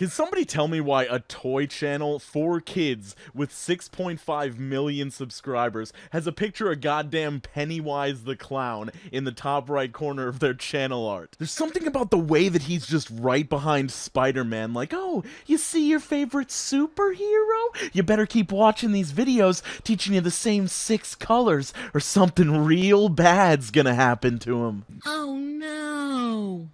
Can somebody tell me why a toy channel for kids with 6.5 million subscribers has a picture of goddamn Pennywise the Clown in the top right corner of their channel art? There's something about the way that he's just right behind Spider-Man, like, oh, you see your favorite superhero? You better keep watching these videos teaching you the same six colors, or something real bad's gonna happen to him. Oh no!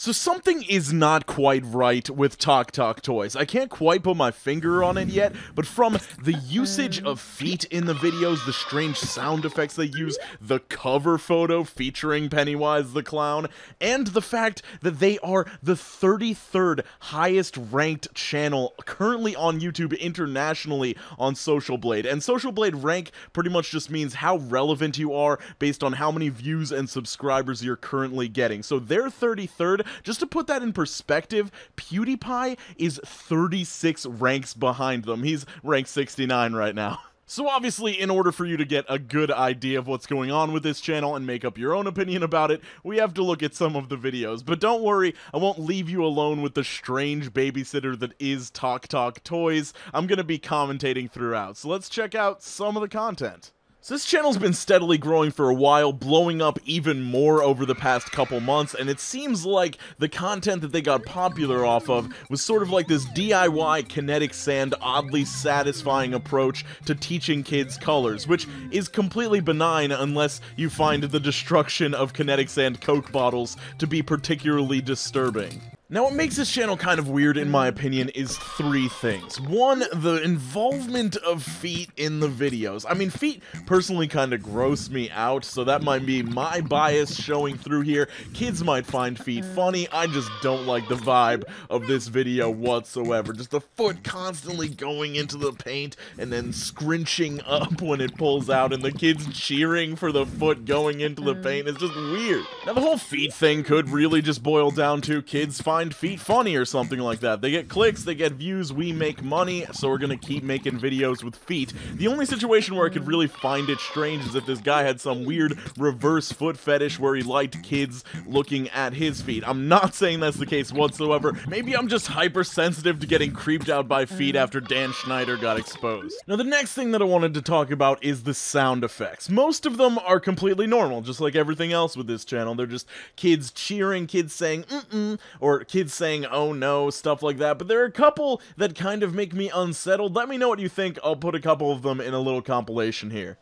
So something is not quite right with Toc Toc Toys. I can't quite put my finger on it yet, but from the usage of feet in the videos, the strange sound effects they use, the cover photo featuring Pennywise the Clown, and the fact that they are the 33rd highest ranked channel currently on YouTube internationally on Social Blade. And Social Blade rank pretty much just means how relevant you are based on how many views and subscribers you're currently getting. So they're 33rd, just to put that in perspective, PewDiePie is 36 ranks behind them. He's ranked 69 right now. So obviously, in order for you to get a good idea of what's going on with this channel and make up your own opinion about it, we have to look at some of the videos. But don't worry, I won't leave you alone with the strange babysitter that is Toc Toc Toys. I'm gonna be commentating throughout, so let's check out some of the content. So this channel's been steadily growing for a while, blowing up even more over the past couple months, and it seems like the content that they got popular off of was sort of like this DIY kinetic sand, oddly satisfying approach to teaching kids colors, which is completely benign unless you find the destruction of kinetic sand Coke bottles to be particularly disturbing. Now, what makes this channel kind of weird, in my opinion, is three things. One, the involvement of feet in the videos. I mean, feet personally kind of gross me out, so that might be my bias showing through here. Kids might find feet funny, I just don't like the vibe of this video whatsoever. Just the foot constantly going into the paint and then scrunching up when it pulls out, and the kids cheering for the foot going into the mm. paint is just weird. Now, the whole feet thing could really just boil down to kids find find feet funny or something like that. They get clicks, they get views, we make money, so we're gonna keep making videos with feet. The only situation where I could really find it strange is if this guy had some weird reverse foot fetish where he liked kids looking at his feet. I'm not saying that's the case whatsoever. Maybe I'm just hypersensitive to getting creeped out by feet after Dan Schneider got exposed. Now, the next thing that I wanted to talk about is the sound effects. Most of them are completely normal, just like everything else with this channel. They're just kids cheering, kids saying mm-mm, or kids saying, oh no, stuff like that. But there are a couple that kind of make me unsettled. Let me know what you think. I'll put a couple of them in a little compilation here.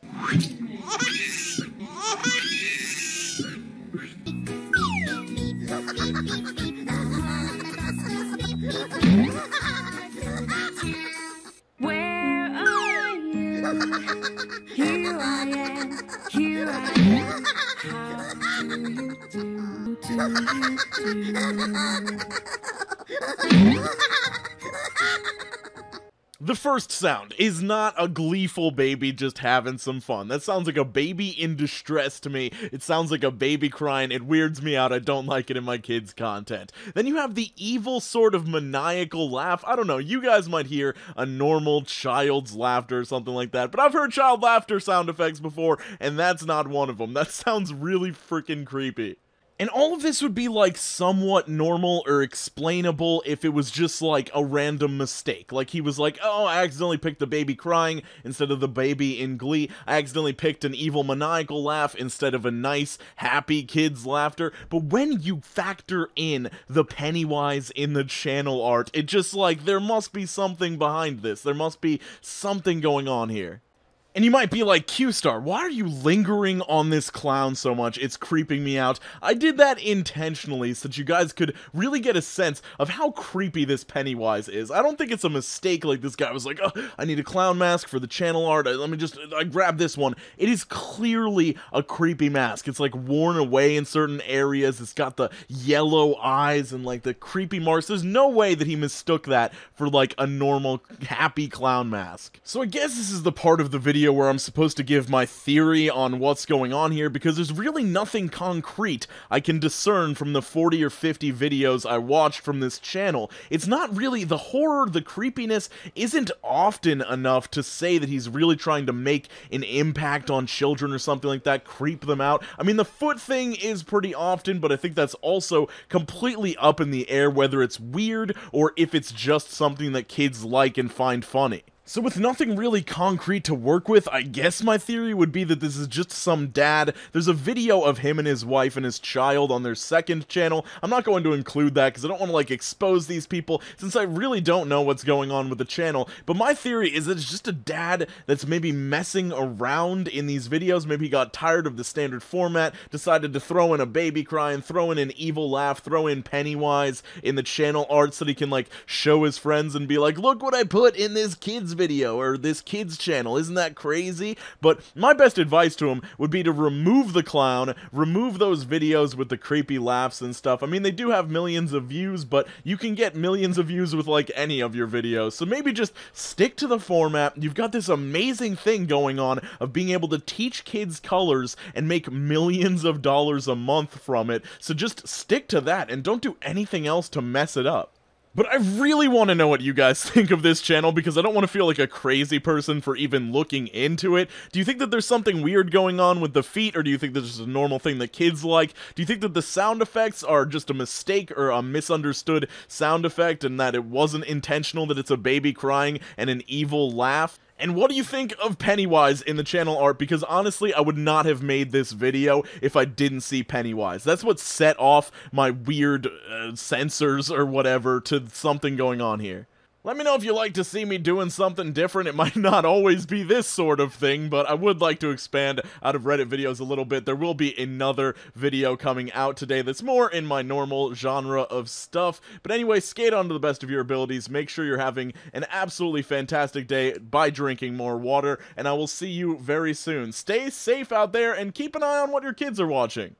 The first sound is not a gleeful baby just having some fun. That sounds like a baby in distress to me. It sounds like a baby crying. It weirds me out. I don't like it in my kids' content. Then you have the evil sort of maniacal laugh. I don't know. You guys might hear a normal child's laughter or something like that, but I've heard child laughter sound effects before, and that's not one of them. That sounds really freaking creepy. And all of this would be like somewhat normal or explainable if it was just like a random mistake. Like he was like, oh, I accidentally picked the baby crying instead of the baby in glee. I accidentally picked an evil maniacal laugh instead of a nice, happy kid's laughter. But when you factor in the Pennywise in the channel art, it just like, there must be something behind this. There must be something going on here. And you might be like, Cuestar, why are you lingering on this clown so much? It's creeping me out. I did that intentionally so that you guys could really get a sense of how creepy this Pennywise is. I don't think it's a mistake like this guy was like, oh, I need a clown mask for the channel art. Uh, let me just, uh, I grab this one. It is clearly a creepy mask. It's like worn away in certain areas. It's got the yellow eyes and like the creepy marks. There's no way that he mistook that for like a normal happy clown mask. So I guess this is the part of the video video where I'm supposed to give my theory on what's going on here because there's really nothing concrete I can discern from the 40 or 50 videos I watched from this channel. It's not really the horror, the creepiness isn't often enough to say that he's really trying to make an impact on children or something like that, creep them out. I mean, the foot thing is pretty often, but I think that's also completely up in the air whether it's weird or if it's just something that kids like and find funny. So with nothing really concrete to work with, I guess my theory would be that this is just some dad. There's a video of him and his wife and his child on their second channel. I'm not going to include that because I don't want to like expose these people since I really don't know what's going on with the channel. But my theory is that it's just a dad that's maybe messing around in these videos. Maybe he got tired of the standard format, decided to throw in a baby crying, throw in an evil laugh, throw in Pennywise in the channel art so that he can like show his friends and be like, look what I put in this kid's video or this kid's channel. Isn't that crazy? But my best advice to him would be to remove the clown, remove those videos with the creepy laughs and stuff. I mean, they do have millions of views, but you can get millions of views with like any of your videos. So maybe just stick to the format. You've got this amazing thing going on of being able to teach kids colors and make millions of dollars a month from it. So just stick to that and don't do anything else to mess it up. But I really want to know what you guys think of this channel because I don't want to feel like a crazy person for even looking into it. Do you think that there's something weird going on with the feet, or do you think this is a normal thing that kids like? Do you think that the sound effects are just a mistake or a misunderstood sound effect and that it wasn't intentional, that it's a baby crying and an evil laugh? And what do you think of Pennywise in the channel art? Because honestly, I would not have made this video if I didn't see Pennywise. That's what set off my weird uh, sensors or whatever to something going on here. Let me know if you like to see me doing something different. It might not always be this sort of thing, but I would like to expand out of Reddit videos a little bit. There will be another video coming out today that's more in my normal genre of stuff. But anyway, skate on to the best of your abilities. Make sure you're having an absolutely fantastic day by drinking more water, and I will see you very soon. Stay safe out there and keep an eye on what your kids are watching.